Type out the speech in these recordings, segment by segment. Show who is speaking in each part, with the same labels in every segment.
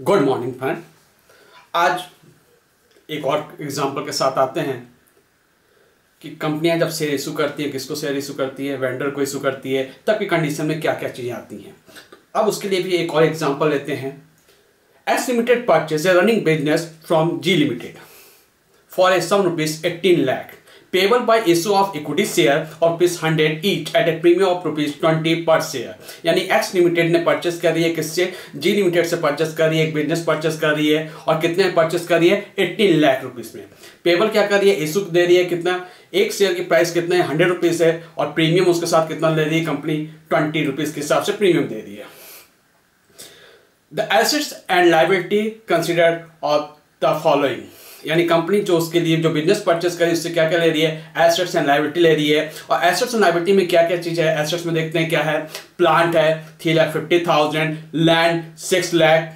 Speaker 1: Good morning friend आज एक और एग्जांपल के साथ आते हैं कि कंपनियाँ जब शेयर इशू करती हैं, किसको शेयर इशू करती है वेंडर को इशू करती है, तब की कंडीशन में क्या क्या चीज़ें आती हैं। अब उसके लिए भी एक और एग्जांपल लेते हैं। S limited purchase a running business from G limited for a sum rupees eighteen lakh payable by issue of equity share of rupees 100 each at a premium of rupees 20 per share. यानी X limited ने purchase कर रही है किससे? जी limited से purchase कर रही है, एक बिज़नेस परचेस कर रही है और कितने परचेस कर रही है? 18 लाख रुपीस में। पेबल क्या कर रही है? इशू दे रही है कितना? एक शेयर की प्राइस कितना है? हंड्रेड रुपीज़ है और प्रीमियम उसके साथ कितना ले रही है कंपनी ट्वेंटी रुपीज़ के हिसाब से प्रीमियम दे रही है। The assets and liability considered of the following यानी कंपनी जो उसके लिए जो बिज़नेस परचेस करे, उससे क्या क्या ले रही है? एसेट्स एंड लाइबिलिटी ले रही है। और एसेट्स एंड लाइबिलिटी में क्या क्या चीज़ है? एसेट्स में देखते हैं क्या है? प्लांट है three lakh fifty thousand land six lakh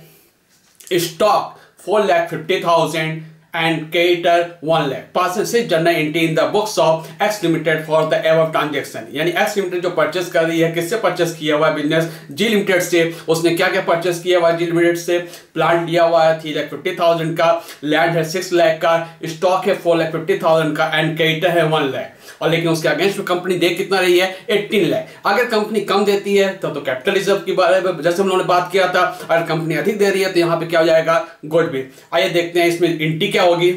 Speaker 1: stock four lakh fifty thousand and cater 1 lakh. Passes journal entry in the books of X Limited for the above transaction. यानी X Limited जो purchase कर रही है किससे purchase किया हुआ है business जी limited से। उसने क्या क्या परचेस किया हुआ है जी लिमिटेड से? प्लांट लिया हुआ है थ्री लैख फिफ्टी थाउज़ेंड का। लैंड है सिक्स लैख का। स्टॉक है फोर लैख फिफ्टी थाउज़ेंड का एंड कैटर है और लेकिन उसके अगेंस्ट में कंपनी दे कितना रही है? 18 लाख अगर कंपनी कम देती है तो, तो कैपिटल रिज़र्व की बारे में जैसे हम लोगों ने बात किया था अगर कंपनी अधिक दे रही है तो यहाँ पे क्या हो जाएगा? गुड भी आइए देखते हैं इसमें इंटी क्या होगी?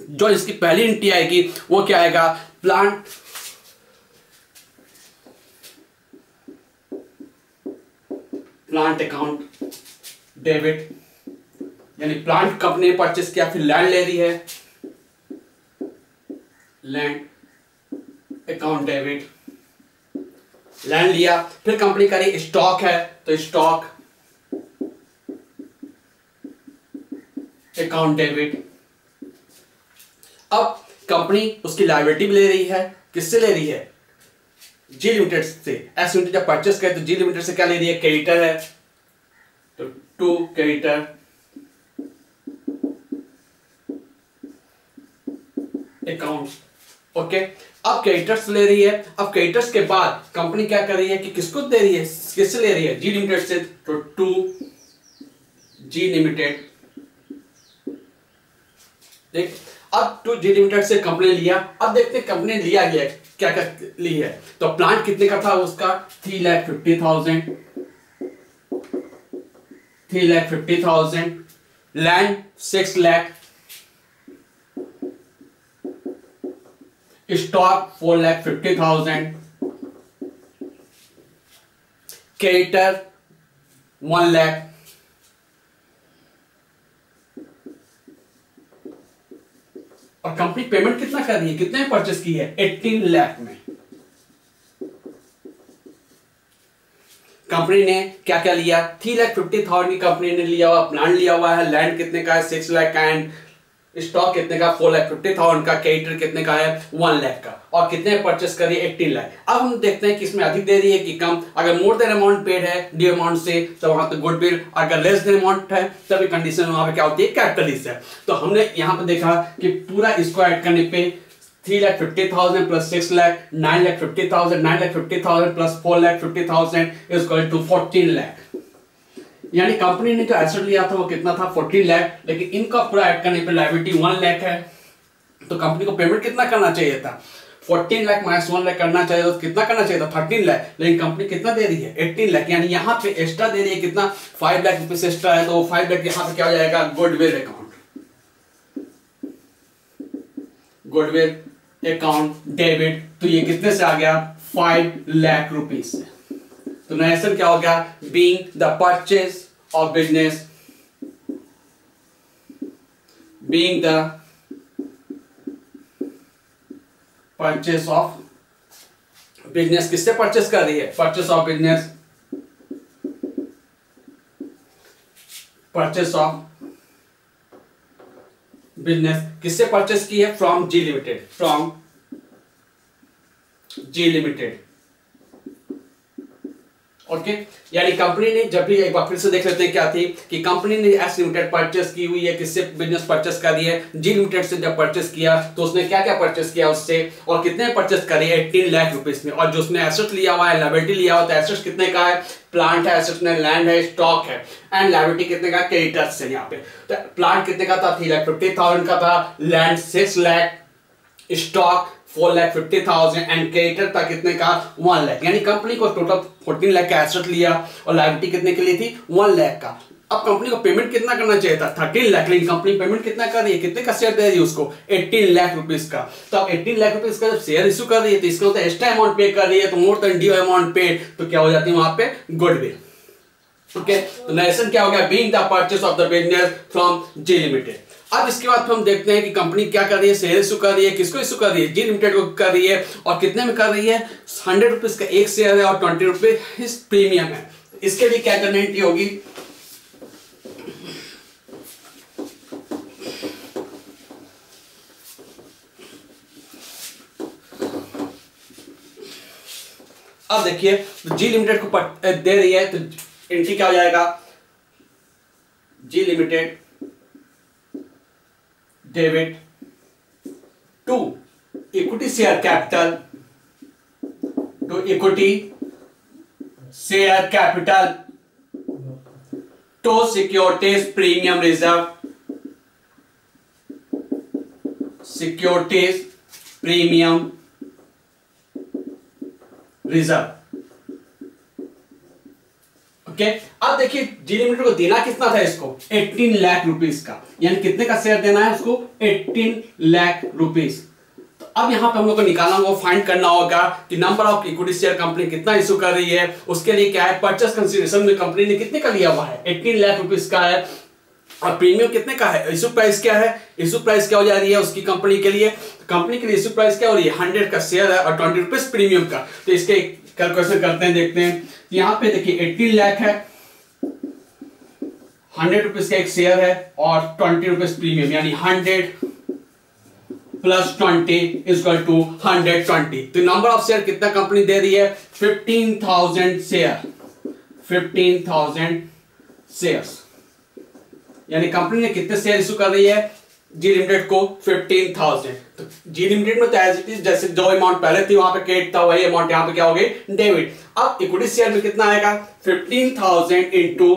Speaker 1: जो इसकी पहली एंट्री आएगी, वो क्या आएगा? प्लांट प्लांट अकाउंट डेबिट यानी प्लांट कंपनी ने परचेस किया? फिर लैंड ले रही है। लैंड अकाउंट डेबिट लैंड लिया। फिर कंपनी का स्टॉक है। तो स्टॉक अकाउंट डेबिट कंपनी उसकी लाइबिलिटी भी ले रही है। किससे ले रही है? जी लिमिटेड से। एस लिमिटेड जब परचेस करे तो जी लिमिटेड से क्या ले रही है? क्रेडिटर है। तो टू क्रेडिटर अकाउंट ओके अब क्रेडिटर्स ले रही है। अब क्रेडिटर्स के बाद कंपनी क्या कर रही है कि किसको दे रही है? किससे ले रही है? जी लिमिटेड से। तो टू जी लिमिटेड देख अब टू जी लिमिटेड से कंपनी लिया, अब देखते हैं कंपनी लिया गया क्या क्या ली है। तो प्लांट कितने का था उसका? Three lakh fifty thousand three lakh fifty thousand land six lakh stock four lakh fifty thousand creditor one lakh और कंपनी पेमेंट कितना कर रही है? कितने परचेस की है? एट्टीन लाख में। कंपनी ने क्या क्या लिया? थ्री लैख फिफ्टी थाउज़ेंड की कंपनी ने लिया हुआ प्लान लिया हुआ है। लैंड कितने का है? सिक्स लाख एंड स्टॉक कितने का? फोर लैख फिफ्टी थाउज़ेंड का। कैटर कितने का है? वन लैख का। और कितने परचेस करिए? एट्टीन लाख। अब हम देखते हैं कि इसमें अधिक दे रही है कि कम। अगर मोर देन अमाउंट पेड है डी अमाउंट से तो वहाँ तो गुड बिल अगर लेस देन अमाउंट है तभी कंडीशन वहाँ पे क्या होती है? कैपिटलिस्ट है। तो हमने यहाँ पे देखा कि पूरा इसको ऐड करने पे three lakh fifty thousand plus six lakh nine lakh fifty thousand nine lakh fifty thousand plus four lakh fifty thousand is to fourteen lakh यानी कंपनी ने जो एसेट लिया था वो कितना था? फोर्टीन लाख लेकिन इनका पूरा ऐड करने पे लाइबिलिटी वन लाख है। तो कंपनी को पेमेंट कितना करना चाहिए था? Fourteen lakh minus one lakh करना चाहिए तो कितना करना चाहिए था? थर्टीन लाख। लेकिन कंपनी कितना दे रही है? एट्टीन लाख। यानी यहाँ पे एक्स्ट्रा दे रही है कितना? फाइव लाख रुपीज़ एक्स्ट्रा है तो फाइव लाख यहाँ पे क्या हो जाएगा? Goodwill account goodwill account debit तो ये कितने से आ गया? फाइव लाख रुपीज़ से। तो नेशन क्या हो गया? Being the purchase of business being the purchase of business किससे परचेस कर रही है? Purchase of business purchase of business किससे परचेस की है? From G limited from G limited okay? यानी कंपनी ने जब भी एक बार फिर से देख लेते हैं क्या थी कि कंपनी ने एस लिमिटेड परचेस की हुई है, किससे बिज़नेस परचेस कर रही है, जी लिमिटेड से जब परचेस किया तो उसने क्या क्या परचेस किया उससे और कितने परचेस करे एटीन लाख रुपीज़ में। और जो उसने एसेट लिया हुआ है लाइबिलिटी लिया हुआ तो एसेट कितने का है? प्लांट है एसेट में लैंड है स्टॉक है। एंड लाइबिलिटी कितने का? क्रेडिटर्स है यहाँ पे। तो प्लांट कितने का था? थ्री लाख फिफ्टी थाउज़ेंड का था। Land six lakh stock four lakh fifty thousand and creditor था कितने का? वन लाख। यानी कंपनी को टोटल फोर्टीन लाख का एसेट लिया और लाइबिलिटी कितने के लिए थी? वन लाख का। अब कंपनी को पेमेंट कितना करना चाहिए था? थर्टीन लाख। लेकिन कंपनी पेमेंट कितना कर रही है? कितने का शेयर दे रही है उसको? एट्टीन लाख रुपीज़ का। तो अब एट्टीन लाख रुपीज़ का जब शेयर इशू कर रही है तो इसका मतलब एक्स्ट्रा अमाउंट पे कर रही है तो मोर देन ड्यू अमाउंट पे तो क्या हो जाती है वहाँ पे? गुडविल ओके तो नरेशन क्या हो गया? Being the purchase of the business from G limited अब इसके बाद हम देखते हैं कि कंपनी क्या कर रही है शेयर इशू कर रही है, किसको इशू कर रही है जी लिमिटेड को कर रही है और कितने में कर रही है? हंड्रेड रुपीज़ का एक शेयर है और ट्वेंटी रुपीज़ प्रीमियम है। इसके लिए क्या करना एंट्री होगी? अब देखिए तो जी लिमिटेड को दे रही है तो एंट्री क्या हो जाएगा? G limited debit to equity share capital to equity share capital to securities premium reserve securities premium reserve. Okay अब देखिए जी लिमिटेड को देना कितना था इसको? 18 लाख रुपीस का। यानी कितने का शेयर देना है उसको? 18 लाख रुपीस तो अब यहाँ पे हम लोग को निकालना होगा फाइंड करना होगा कि number of equity share company कितना इशू कर रही है, उसके लिए क्या है परचेस कंसिडरेशन में कंपनी ने कितने का लिया हुआ है? 18 लाख रुपीस का है। और प्रीमियम कितने का है? इशू प्राइस क्या है? इशू प्राइस क्या हो जा रही है उसकी कंपनी के लिए? कंपनी के लिए इशू प्राइस क्या हो रही है? हंड्रेड का शेयर है और ट्वेंटी रुपीज़ प्रीमियम का। तो इसके कैलकुलेशन करते हैं, देखते हैं। यहाँ पे देखिए एट्टीन लाख है। हंड्रेड रुपीज़ का एक शेयर है और ट्वेंटी रुपीज़ प्रीमियम यानी hundred plus twenty equal to hundred twenty तो नंबर ऑफ़ शेयर कितना कंपनी दे रही है? Fifteen thousand share fifteen thousand share यानी कंपनी ने कितने शेयर इशू कर रही है? जी लिमिटेड को फिफ्टीन थाउज़ेंड तो जी लिमिटेड में तो एज इट इज़ जैसे जो अमाउंट पहले थी, वहाँ पे क्रेडिट था, वही अमाउंट यहाँ पे क्या हो गई? डेबिट अब इक्विटी शेयर में कितना आएगा? Fifteen thousand into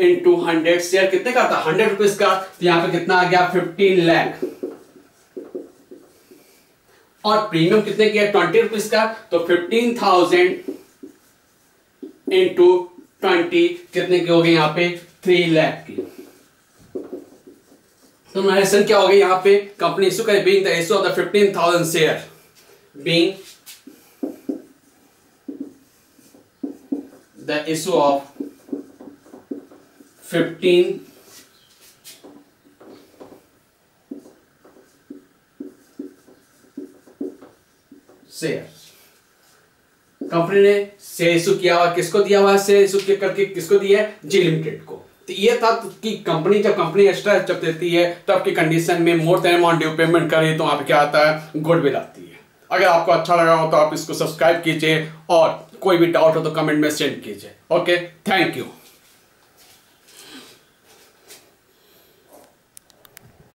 Speaker 1: into hundred share कितने का था? हंड्रेड रुपीज़ का। तो यहाँ पे कितना आ गया? फिफ्टीन लैख और प्रीमियम कितने की है ट्वेंटी रुपीज़ का। तो फिफ्टीन थाउज़ेंड इंटू ट्वेंटी कितने की हो गई यहाँ पे? थ्री लैख की। तो क्या हो गई यहाँ पे कंपनी इशू करे being the issue of the fifteen thousand share being the issue of fifteen share company ने शेयर इशू किया हुआ किसको दिया हुआ शेयर इशू करके किसको दिया है? जी लिमिटेड को। तो ये था कि कंपनी, जब कंपनी एक्स्ट्रा जब देती है तो आपकी कंडीशन में more than amount due payment करे तो आप क्या आता है? गुडविल आती है। अगर आपको अच्छा लगा हो तो आप इसको सब्सक्राइब कीजिए और कोई भी डाउट हो तो कमेंट में सेंड कीजिए। Okay thank you